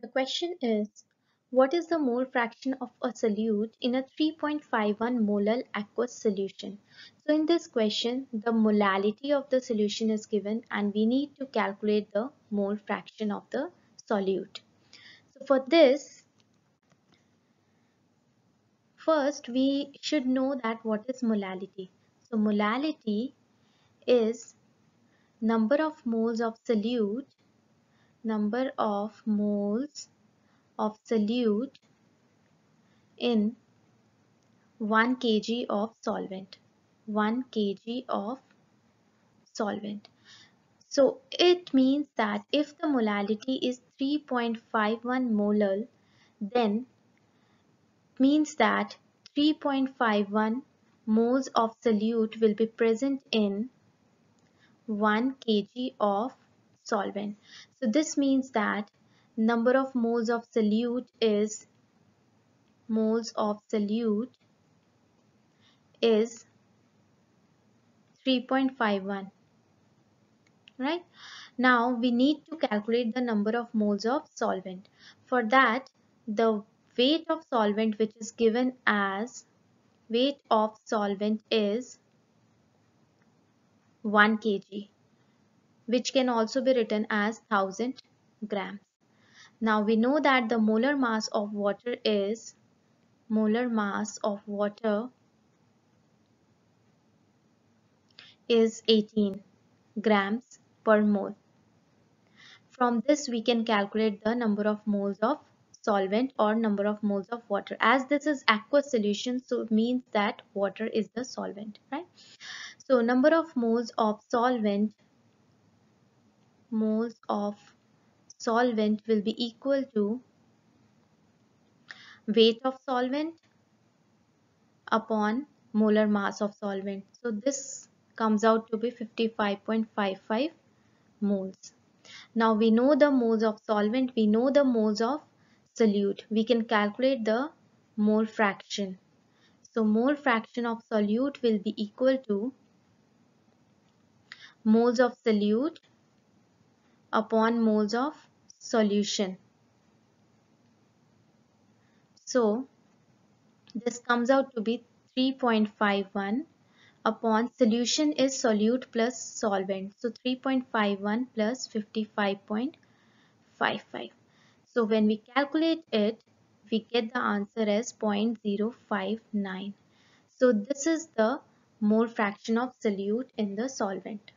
The question is, what is the mole fraction of a solute in a 3.51 molar aqueous solution? So in this question, the molality of the solution is given and we need to calculate the mole fraction of the solute. So for this, first we should know that what is molality. So molality is number of moles of solute number of moles of solute in 1 kg of solvent. 1 kg of solvent. So it means that if the molality is 3.51 molar then means that 3.51 moles of solute will be present in 1 kg of solvent. So this means that number of moles of solute is moles of solute is 3.51 right? Now we need to calculate the number of moles of solvent. For that the weight of solvent which is given as weight of solvent is 1 kg which can also be written as 1000 grams. Now we know that the molar mass of water is molar mass of water is 18 grams per mole. From this we can calculate the number of moles of solvent or number of moles of water. As this is aqueous solution so it means that water is the solvent right. So number of moles of solvent moles of solvent will be equal to weight of solvent upon molar mass of solvent. So this comes out to be 55.55 moles. Now we know the moles of solvent, we know the moles of solute. We can calculate the mole fraction. So mole fraction of solute will be equal to moles of solute upon moles of solution. So this comes out to be 3.51 upon solution is solute plus solvent. So 3.51 plus 55.55. So when we calculate it, we get the answer as 0.059. So this is the mole fraction of solute in the solvent.